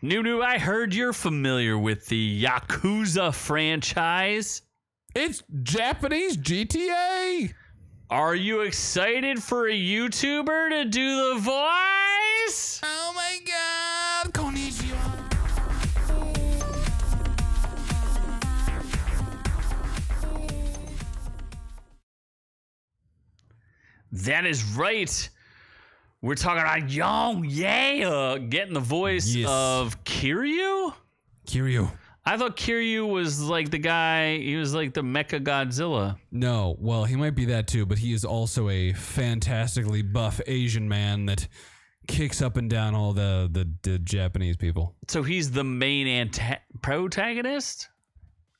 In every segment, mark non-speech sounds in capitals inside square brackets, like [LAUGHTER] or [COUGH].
Nunu, I heard you're familiar with the Yakuza franchise. It's Japanese GTA. Are you excited for a YouTuber to do the voice? Oh my god. Konnichiwa. That is right. We're talking about Yong Yea uh, getting the voice Yes. of Kiryu. Kiryu. I thought Kiryu was like the guy. He was like the Mecha Godzilla. No, well, he might be that too, but he is also a fantastically buff Asian man that kicks up and down all the the, the Japanese people. So he's the main anta- protagonist,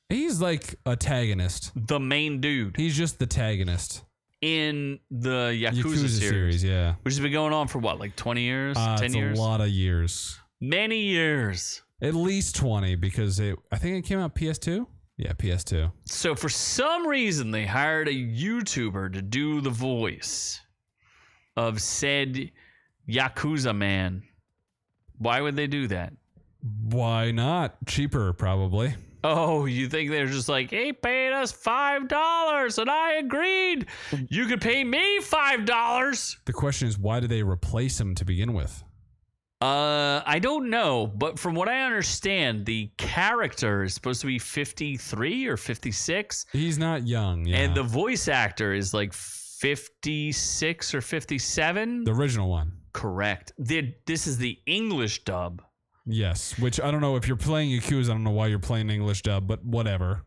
He's like a tagonist. the main dude He's just the tagonist. In the Yakuza, Yakuza series, series, yeah. which has been going on for what, like twenty years, Uh, ten years, a lot of years. many years. At least 20 because it I think it came out PS2. Yeah, PS2. So for some reason, they hired a YouTuber to do the voice of said Yakuza man. Why would they do that? Why not? Cheaper probably. Oh, you think they're just like, he paid us five dollars and I agreed. You could pay me five dollars. The question is why did they replace him to begin with? Uh, I don't know, but from what I understand, the character is supposed to be 53 or 56, He's not young, yeah. and the voice actor is like 56 or 57. the original one. Correct. The, this is the English dub. Yes, which I don't know if you're playing Yakuza, I don't know why you're playing English dub, but whatever.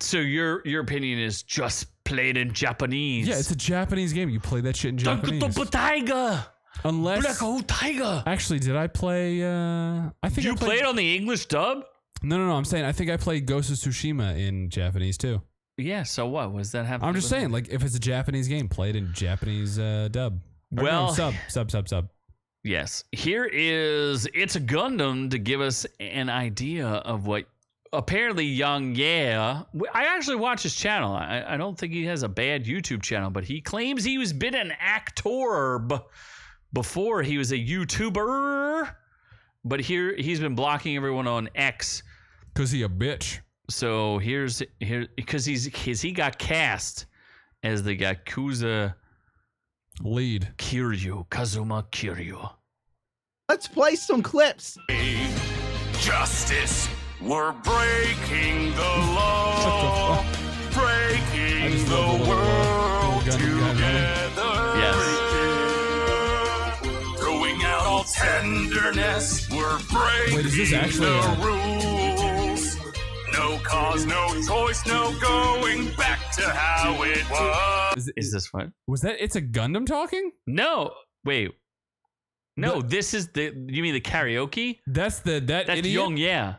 So your your opinion is just played in Japanese. Yeah, it's a Japanese game. You play that shit in Japanese. Tiger. Unless Black Hole Tiger. Actually, did I play uh I think You I played, played on the English dub? No, no, no, I'm saying I think I played Ghost of Tsushima in Japanese too. Yeah, so what? Was that happening? I'm just saying like if it's a Japanese game, play it in Japanese uh dub. Or no, Well- sub, sub, sub, sub. Yes. Here is It's a Gundam to give us an idea of what apparently Yong Yea. I actually watch his channel. I, I don't think he has a bad YouTube channel, but he claims he was been an actor b- before he was a YouTuber. But here he's been blocking everyone on X. Cause he a bitch. So here's here because he's because he got cast as the Yakuza Lead. Kiryu Kazuma Kiryu. Let's play some clips. Justice. We're breaking the law. [LAUGHS] I breaking just the love the little, uh, world little Gundam guy together. Yes. Throwing out all tenderness. We're breaking Wait, is this actually the a- rules. No cause, no choice, no going back to how it was. Is, Is this what? was that it's a Gundam talking? No, wait. No, The- this is the. You mean the karaoke? That's the that That's idiot. Young, yeah.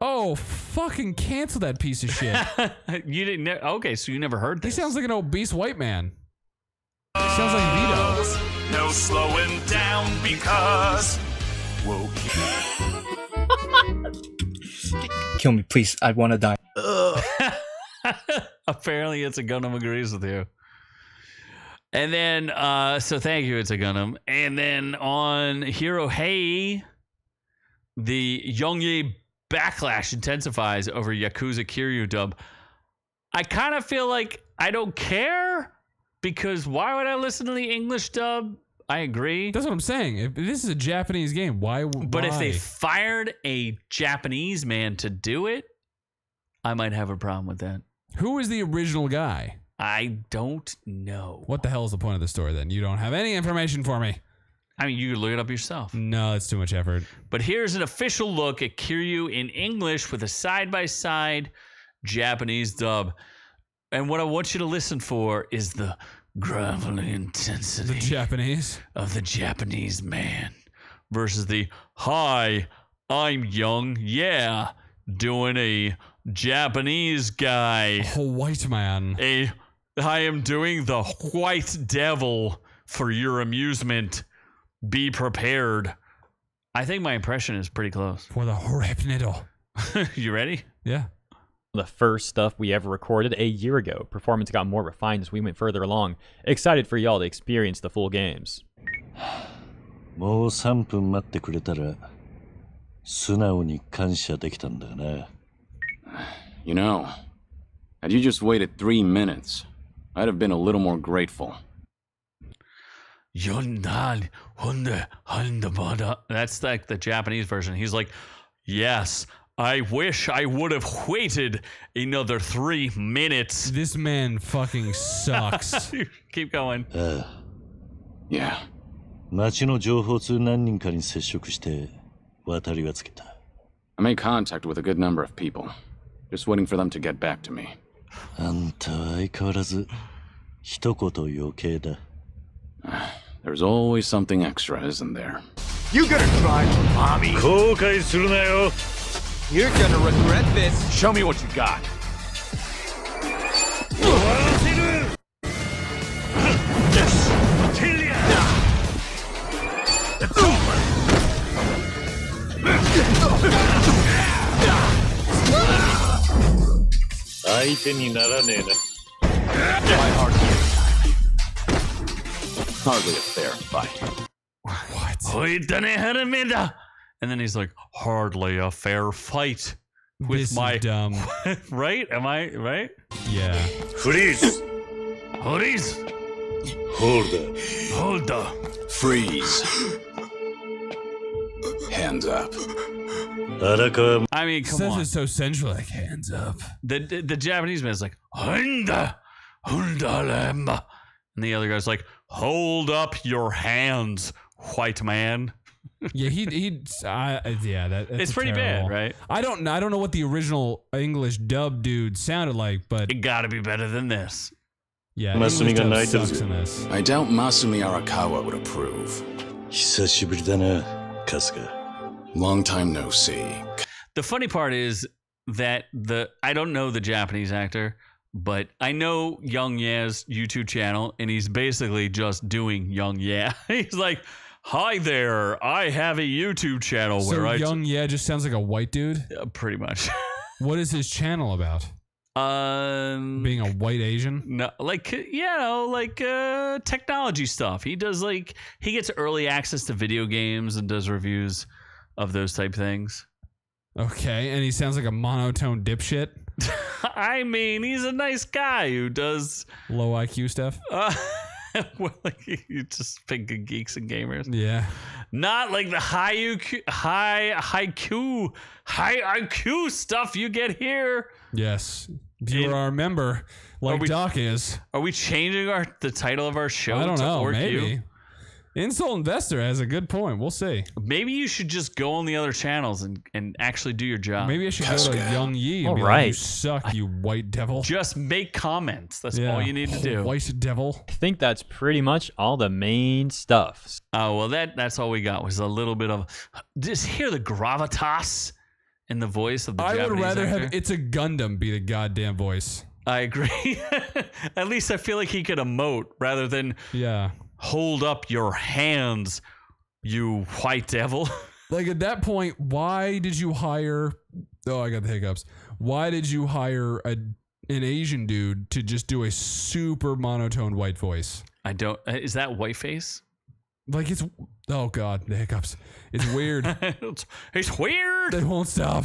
Oh, fucking cancel that piece of shit. [LAUGHS] you didn't. know okay, so you never heard he this. sounds like an obese white man. He sounds like Vito. No slowing down because woke Kill me, please. I want to die. Apparently, it's a Gundam agrees with you. And then, uh, so thank you, it's a Gundam. And then on Hero Hey, the Yong Yea backlash intensifies over Yakuza Kiryu dub. I kind of feel like I don't care because why would I listen to the English dub? I agree. That's what I'm saying. If this is a Japanese game, why? But if they fired a Japanese man to do it, I might have a problem with that. Who is the original guy? I don't know. What the hell is the point of the story then? You don't have any information for me. I mean, you could look it up yourself. No, it's too much effort. But here's an official look at Kiryu in English with a side by side Japanese dub. And what I want you to listen for is the gravelly intensity The Japanese. of the Japanese man versus the hi, I'm young, yeah, doing a Japanese guy. A white man. A I am doing the white devil for your amusement. Be prepared. I think my impression is pretty close. For the Horepnido. [LAUGHS] you ready? Yeah. the first stuff we ever recorded a year ago. Performance got more refined as we went further along. Excited for y'all to experience the full games. [SIGHS] もう3分待ってくれたら 素直に感謝できたんだがな。 You know, had you just waited three minutes, I'd have been a little more grateful. Yondan, hunde, handabada. That's like the Japanese version. He's like, yes, I wish I would have waited another three minutes. This man fucking sucks. [LAUGHS] Keep going. ああ、 Yeah, 町の情報通何人かに接触して、渡りはつけた。 I made contact with a good number of people. Just waiting for them to get back to me. あんたは相変わらず、一言余計だ。 [SIGHS] There's always something extra, isn't there? You gonna cry for mommy? 後悔するなよ You're gonna regret this. Show me what you got. [LAUGHS] [LAUGHS] [LAUGHS] 相手にならねえな。 My heart Hardly a fair fight. What? And then he's like, hardly a fair fight with This is my dumb. [LAUGHS] right? Am I right? Yeah. フリーズ Hoodies, ホールダ hold up. Freeze. Hands up. 荒川 I mean, come Says on. it so sensual, like hands up. The, the the Japanese man's like, Hunda, Hunda lamba. And the other guy's like, hold up your hands, white man. Yeah, he he. I, yeah, that that's It's a pretty terrible- bad, right? I don't I don't know what the original English dub dude sounded like, but It gotta be better than this. yeah, Must English have been dub night of- sucks in this. I doubt Masumi Arakawa would approve. 久しぶりだな、春日。 Long time no see. The funny part is that the I don't know the Japanese actor, but I know Yong Yea's YouTube channel, and he's basically just doing Yong Yea. [LAUGHS] he's like, "Hi there, I have a YouTube channel So where I young, yeah, just sounds like a white dude. Uh, pretty much." [LAUGHS] What is his channel about? um, Being a white Asian? No, like you know, like uh, technology stuff. He does like he gets early access to video games and does reviews of those type things. Okay, and he sounds like a monotone dipshit, [LAUGHS] I mean, he's a nice guy who does low IQ stuff. [LAUGHS] uh, well, like you just pick of geeks and gamers. Yeah, Not like the high IQ, high high IQ, high IQ stuff you get here. yes. If you are our member, like we- Doc is. Are we changing our the title of our show? I don't to know. U? Maybe. Insult Investor has a good point. We'll see. Maybe you should just go on the other channels and, and actually do your job. Maybe I should go to Casca. Yong Yea and All be like, you right. suck, you white devil. Just make comments. That's Yeah. all you need to do. White devil. I think that's pretty much all the main stuff. Oh well, that that's all we got was a little bit of just hear the gravitas in the voice of the I would Japanese rather actor. have it's a Gundam be the goddamn voice. I agree. [LAUGHS] At least I feel like he could emote rather than Yeah. Hold up your hands, you white devil. [LAUGHS] Like at that point, why did you hire? Oh, I got the hiccups. Why did you hire a an Asian dude to just do a super monotone white voice? I don't. uh, Is that white face? Like it's oh god, the hiccups. It's weird. [LAUGHS] it's, it's weird. they won't stop.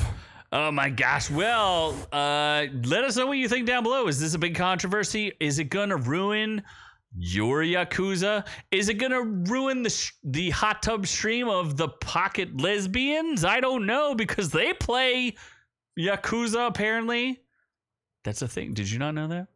Oh my gosh. Well, uh, let us know what you think down below. Is this a big controversy? Is it gonna ruin your Yakuza? Is it gonna ruin the sh- the hot tub stream of the pocket lesbians? I don't know because they play Yakuza apparently. That's a thing. Did you not know that?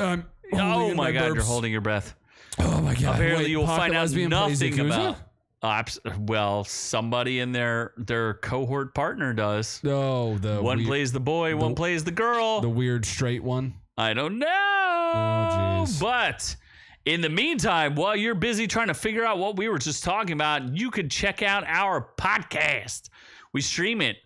I'm oh my god, you're holding your breath. Oh my god. apparently, Wait, you'll find out nothing about. Uh, well, somebody in their their cohort partner does. Oh, the one weird, plays the boy, one plays the girl. the weird straight one. I don't know. Oh, but in the meantime, while you're busy trying to figure out what we were just talking about, you could check out our podcast. We stream it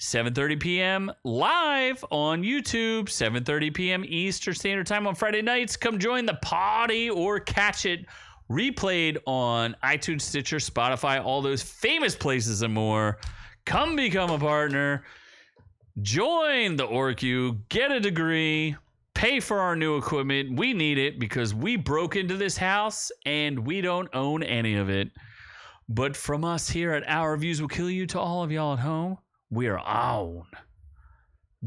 7:30 p.m. live on YouTube, 7:30 p.m. Eastern Standard Time on Friday nights. Come join the party or catch it replayed on iTunes, Stitcher, Spotify, all those famous places and more. Come become a partner. Join the OrcU, get a degree, pay for our new equipment. We need it because we broke into this house and we don't own any of it. But from us here at Our Reviews Will Kill You to all of y'all at home, we are on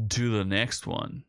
to the next one.